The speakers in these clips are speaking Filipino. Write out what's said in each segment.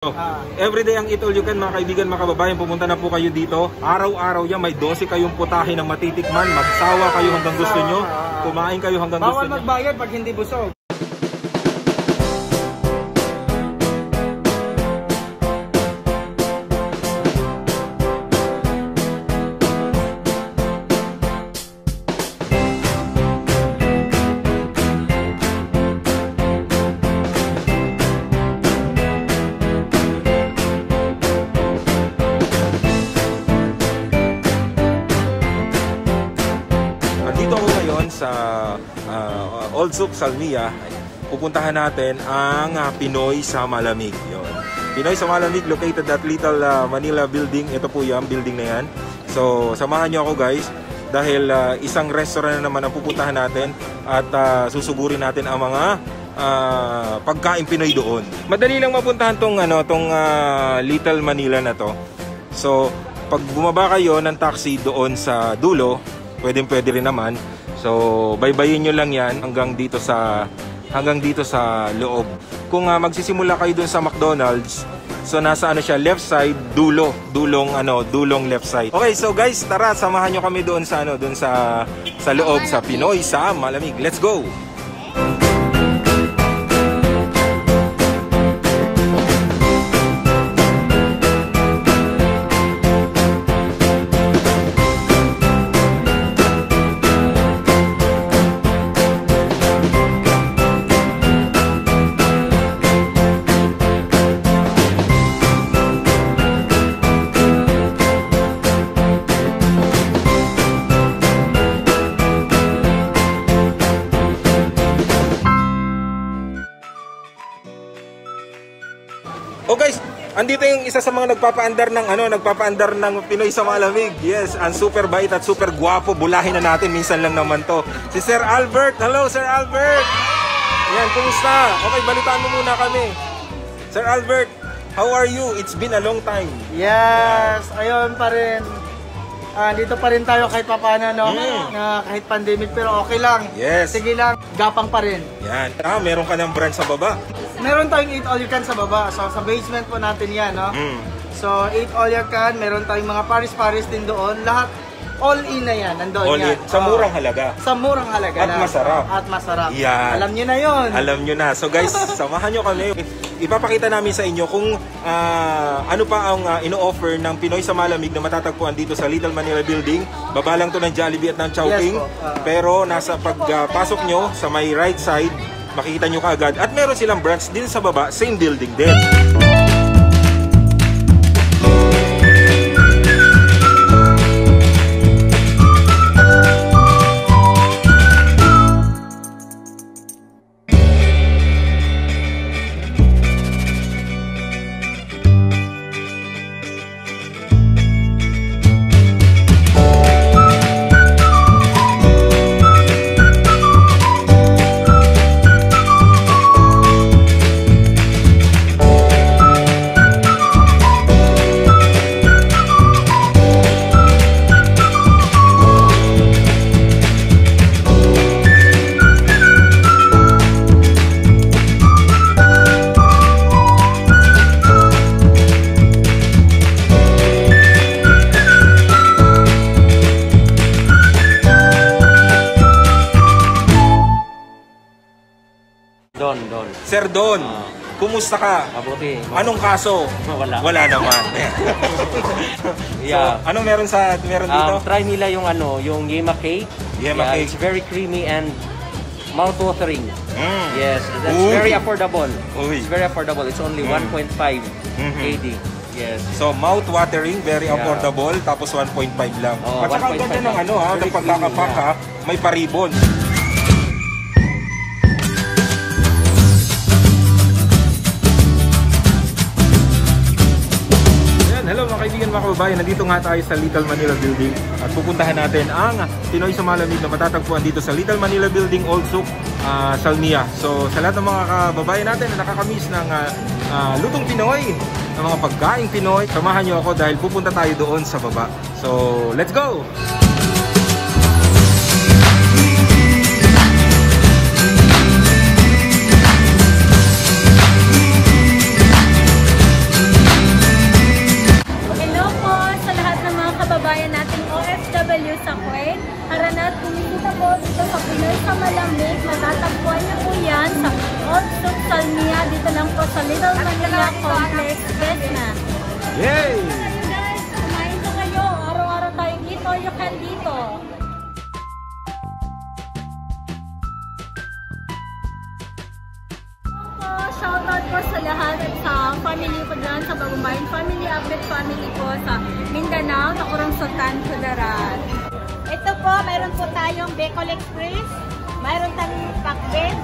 Ah. Everyday ang Eat All You Can mga kaibigan, mga kababayan, pumunta na po kayo dito. Araw-araw yan, may 12 kayong putahe ng matitikman. Magsawa kayo hanggang gusto nyo. Kumain kayo hanggang gusto Bawal nyo. magbayad pag hindi busog. Ah, Old Soup Salmia. Pupuntahan natin ang ah, Pinoy sa Malamig. Yun. Pinoy sa Malamig located at Little ah, Manila Building. Ito po yung building na yan. So, samahan nyo ako guys dahil ah, isang restaurant na naman ang pupuntahan natin at ah, susugurin natin ang mga ah, pagkain Pinoy doon. Madali lang mapuntahan tong ano tong ah, Little Manila na to. So, pag bumaba kayo ng taxi doon sa dulo, pwedeng pwede rin naman. So, baybayin nyo lang yan hanggang dito sa hanggang dito sa loob. Kung ah, magsisimula kayo doon sa McDonald's, so nasa ano siya, left side, dulo, dulong ano, dulong left side. Okay, so guys, tara, samahan nyo kami doon sa ano, doon sa sa loob sa Pinoy sa Malamig. Let's go. Isa sa mga nagpapaandar ng ano, nagpapaandar ng Pinoy sa Malamig. Yes, ang super bait at super guwapo. Bulahin na natin minsan lang naman to. Si Sir Albert. Hello, Sir Albert. Yan, kumusta? Okay, balitaan mo muna kami. Sir Albert, how are you? It's been a long time. Yes, ayun pa rin. Ah, dito pa rin tayo kahit papano, no? Mm. Na kahit pandemic, pero okay lang. Yes. Sige lang, gapang pa rin. Yan. Ah, meron ka ng brand sa baba. Meron tayong eat all you can sa baba. So, sa basement po natin yan, no? Mm. So, eat all you can. Meron tayong mga paris-paris din doon. Lahat, all in na yan. Nandoon All yan. in. Sa murang halaga. Sa murang halaga At lang. masarap. At masarap. Yan. Alam nyo na yon. Alam nyo na. So guys, samahan nyo kami. Ipapakita namin sa inyo kung ah, ano pa ang ah, ino-offer ng Pinoy sa Malamig na matatagpuan dito sa Little Manila Building. Baba lang to ng Jollibee at ng Chowking. Yes po. Ah. Pero nasa pagpasok nyo sa may right side, makikita nyo kaagad. At meron silang branch din sa baba, same building din. Sir Don, kumusta ka? Mabuti. Anong kaso? Wala. Wala naman. Yeah. So, anong meron sa meron dito? Um, try nila yung ano, yung Yema cake. Yema yeah, cake. It's very creamy and mouth-watering. Mm. Yes, that's Uy. very affordable. Uy. It's very affordable. It's only Mm. 1.5 Mhm. KD. Yes. So mouth watering, very Yeah. affordable, tapos 1.5 lang. Oo, At saka ang 1.5 ganda ng ano ha, ng pagkakapak creamy, ha, may paribon. Mga kababayan. Nandito nga tayo sa Little Manila Building at pupuntahan natin ang Pinoy sa Malamig na matatagpuan dito sa Little Manila Building, Old Souk, ah, Salmia. So sa lahat ng mga kababayan natin na nakakamiss ng ah, lutong Pinoy, ng mga pagkaing Pinoy, samahan niyo ako dahil pupunta tayo doon sa baba. So let's go! Po, shoutout po sa lahat at sa family ko dyan, sa Bagumbayan family, Abet family po sa Mindanao, Takurang Sultan, Kudarat. Ito po, mayroon po tayong Bacol Express, mayroon tayong pakbet,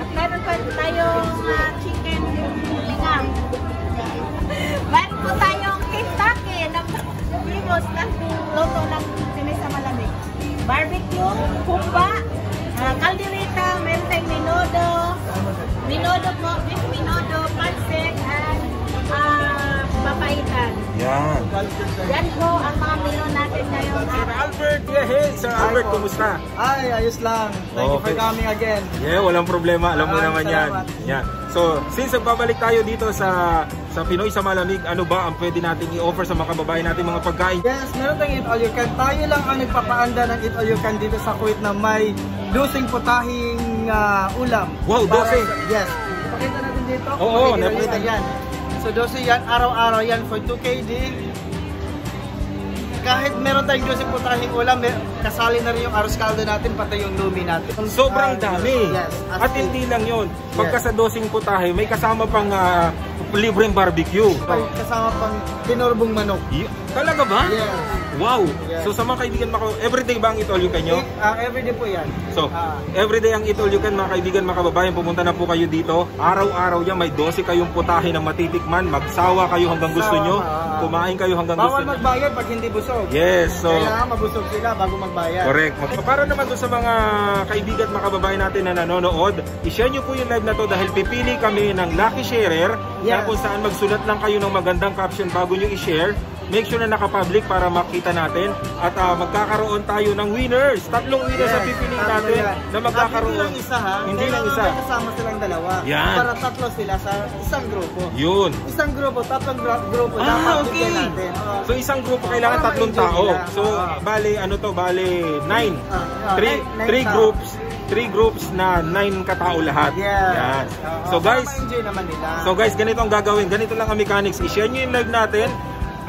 at mayroon po tayong ah, chicken lingang. mayroon po tayong Kentucky na famous na luto ng Pinoy sa malamig. Barbecue, kumba, uh, kaldereta, mayroon minodo, minodo po, beef minodo, pancit, and uh, papaitan. Yan. Yan po ang mga menu natin ngayong Sir. Albert, yeah, hey! Sir Albert, po. kumusta? Ay, ayos lang. Thank you for Okay. coming again. Yeah, walang problema. Alam mo naman Maraming yan. salamat. yan. So, since nagbabalik tayo dito sa sa Pinoy sa Malamig, ano ba ang pwede natin i-offer sa mga kababayan natin mga pagkain? Yes, meron tayong Eat All You Can. Tayo lang ang nagpapaanda ng Eat All You Can dito sa Kuwait na may dosing putahing ah, ulam. Wow, Para dosing? sa- Yes. Pakita natin dito. Oo, napakita. nyo yan. So, dosing yan, araw-araw yan for 2 KD. Kahit meron tayong dosing putahing ulam, kasali na rin yung arroz caldo natin, pati yung lumi natin. Sobrang Ah, dami. Yes. At in, hindi lang yon. Pagka Yes. sa dosing putahe, may kasama pang ah, libreng barbecue. may kasama pang tinurbong manok. Y- Talaga ba? Yes. Wow! Yes. So sa mga kaibigan, maka- everyday ba ang Eat All You Can nyo? Ah, everyday po yan. So, Ah. everyday ang Eat All You Can, mga kaibigan, mga kababayan, pumunta na po kayo dito. Araw-araw yan, may 12 kayong putahe ng matitikman. Magsawa kayo hanggang gusto nyo. ah. Kumain kayo hanggang gusto Bawal nyo. magbayad pag hindi busog. Yes, so... Kailangan mabusog sila bago magbayad. Correct. Para naman doon sa mga kaibigan at mga kababayan natin na nanonood, i-share nyo po yung live na to dahil pipili kami ng lucky sharer na Yes. kung saan magsulat lang kayo ng magandang caption bago nyo i-share. Make sure na naka-public para makita natin at ah, magkakaroon tayo ng winners. Tatlong winners Yes, ang pipiliin natin yan. na magkakaroon. Hindi lang isa ha. Hindi lang isa. kasama silang dalawa. Yan. Para tatlo sila sa isang grupo. Yun. Isang grupo, tatlong gru- grupo Ah, dapat okay. natin. Oo. So isang grupo kailangan Para tatlong tao. nila. So Ah. bale ano to, bale nine. Ah, ah, Three, nine- nine three tao. groups, three groups na nine katao lahat. Yes. Yan. So guys, nila. So guys, ganito ang gagawin. Ganito lang ang mechanics. I-share nyo yung live natin.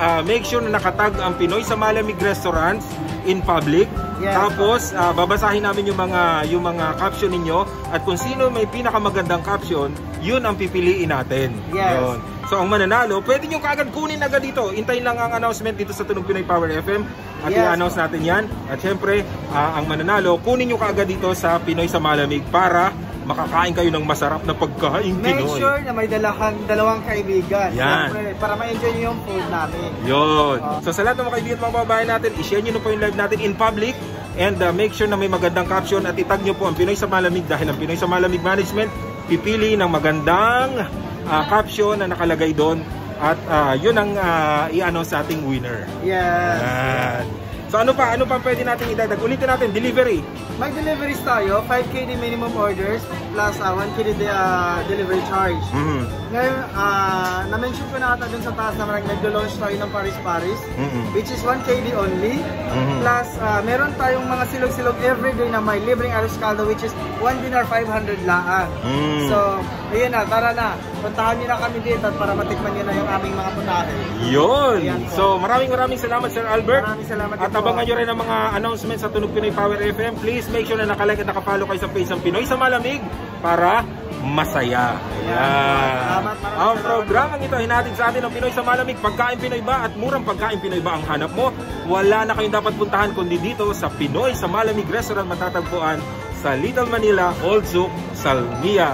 Ah, make sure na nakatag ang Pinoy sa Malamig Restaurants in public. Yeah. Tapos ah, babasahin namin yung mga yung mga caption ninyo at kung sino may pinakamagandang caption, yun ang pipiliin natin. Yes. Yun. So ang mananalo, pwede nyo kaagad kunin agad dito. Hintayin lang ang announcement dito sa Tunog Pinoy Power FM at Yes. i-announce natin yan. At syempre, ah, ang mananalo, kunin nyo kaagad dito sa Pinoy sa Malamig para makakain kayo ng masarap na pagkain Make Pinoy. sure na may dalahan, dalawang kaibigan. Yan. Siyempre, para ma-enjoy nyo yung food namin. Yun. Ah. So sa lahat ng mga kaibigan mga babae natin, i-share nyo na po yung live natin in public and uh, make sure na may magandang caption at itag nyo po ang Pinoy sa Malamig dahil ang Pinoy sa Malamig Management pipili ng magandang uh, caption na nakalagay doon at uh, yun ang uh, i-announce sa ating winner. Yes. Yan. So ano pa? Ano pa pwede natin idagdag? Ulitin natin, delivery. May deliveries tayo, 5 KD minimum orders plus uh, 1 KD de- uh, delivery charge. Mhm. Ngayon, ah, na-mention ko na ata dun sa taas na marang nagdo-launch tayo ng Paris Paris, Mhm. which is 1 KD only. Mhm. Plus, ah, meron tayong mga silog-silog everyday na may libreng arroz caldo, which is 1 dinar 500 laan. Mm. So, ayun na, tara na. Puntahan niyo na kami dito para matikman niyo na yung aming mga putahe. Yun. Ayan. So maraming maraming salamat Sir Albert. Maraming salamat At. Abangan nyo rin ang mga announcements sa Tunog Pinoy Power FM. Please make sure na nakalike at nakapollow kayo sa page ng Pinoy sa Malamig para masaya. Ayan. Salamat, Ang salamat. programang ito hinatid sa atin ng Pinoy sa Malamig. Pagkain Pinoy ba at murang pagkain Pinoy ba ang hanap mo? Wala na kayong dapat puntahan kundi dito sa Pinoy sa Malamig Restaurant matatagpuan sa Little Manila, Old Zouk, Salmia.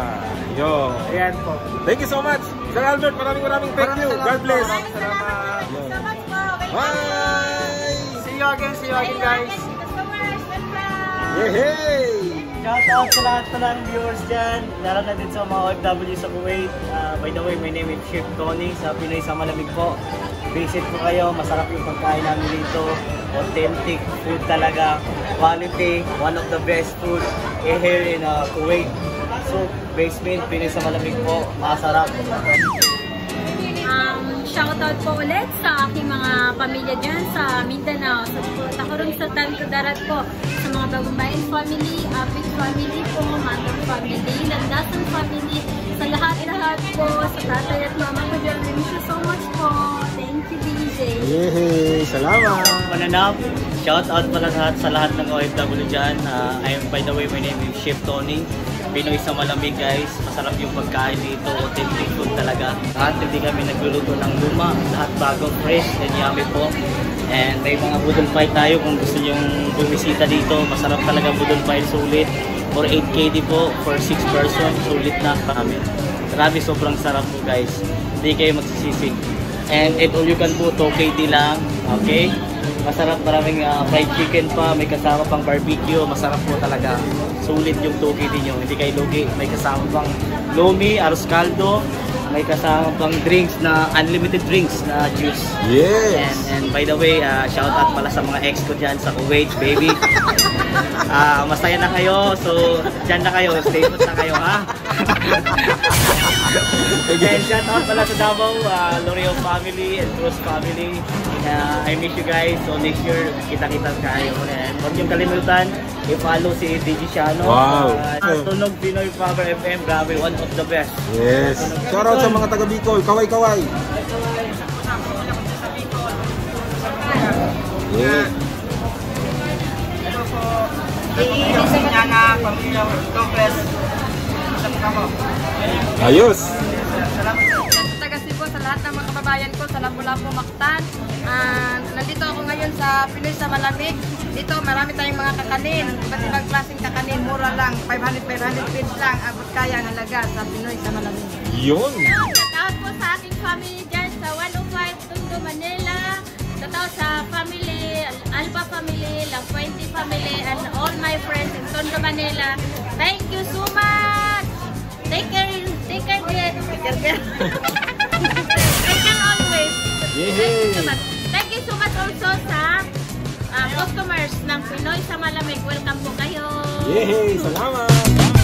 Yo. Ayan po. Thank you so much. Sir Albert, maraming maraming thank Maraming you. salamat God bless. Maraming salamat. Thank you so much po. Bye! You again, see you again guys. Yehey! Shout out sa lahat pa ng viewers dyan, lalo na din sa mga OFW sa Kuwait. Ah, by the way, my name is Chef Tony sa Pinoy sa Malamig po. Visit po kayo, masarap yung pagkain namin dito. Authentic food talaga, quality, one of the best food here in ah, Kuwait. So, basement, Pinoy sa Malamig po, masarap. Shout shoutout po ulit sa aking mga pamilya dyan sa Mindanao. Sa Takurong sa Tankudarat po. Sa mga Bagumbayan family, Apit family po, Mandang family, Landasan family, sa lahat-lahat po, sa tatay at mama ko dyan. Thank you so much po. Thank you, DJ. Yehey! Salamat! Mananap, shout out pala sa, sa lahat ng OFW dyan. Uh, I am, by the way, my name is Chef Tony. Pinoy sa malamig guys. Masarap yung pagkain dito. Authentic food talaga. Lahat hindi kami nagluluto ng luma. Lahat bagong fresh and yummy po. And may mga budol fight tayo kung gusto nyo bumisita dito. Masarap talaga budol fight. Sulit. For 8 KD po. For 6 person. Sulit na kami. Grabe sobrang sarap po guys. Hindi kayo magsisisi. And if all you can po, 2 KD lang. Okay? Masarap maraming ah, fried chicken pa, may kasama pang barbecue, masarap po talaga. Sulit yung 2 KD nyo, hindi kayo lugi. May kasama pang lomi, arroz caldo, may kasama pang drinks na unlimited drinks na juice. Yes! And, and by the way, ah, shout out pala sa mga ex ko dyan sa Kuwait, baby. Ah, masaya na kayo, so dyan na kayo, stay put na kayo ha. Again, shout out pala sa Davao, uh, L'Oreal family and Cruz family. Uh, I miss you guys, so next year kita-kita kayo. And huwag niyong kalimutan, i-follow si DJ Shano. Wow. Uh, Tunog Pinoy Power FM, grabe, one of the best. Yes! Shoutout sa mga taga Bicol! Kaway-kaway! Yeah. Hello po. Yung Sinyana, pamilya, Lopez. Ayos! Salamat sa lahat ng mga kababayan ko sa Lapu-Lapu Mactan. Ah, nandito ako ngayon sa Pinoy sa Malamig. Dito marami tayong mga kakanin. Iba't ibang klaseng kakanin. Mura lang. 500-500 pesos lang. Abot kaya ang halaga sa Pinoy sa Malamig. Yun! Shoutout po sa aking family dyan sa 105 Tondo, Manila. Shoutout sa family, Alba family, La Fuente family, and all my friends in Tondo, Manila. Thank you so much! Take care, take care, dear. Take care, dear. always. Thank you so much. Thank you so much also sa ah, customers ng Pinoy sa Malamig. Welcome po kayo. Yehey! Salamat!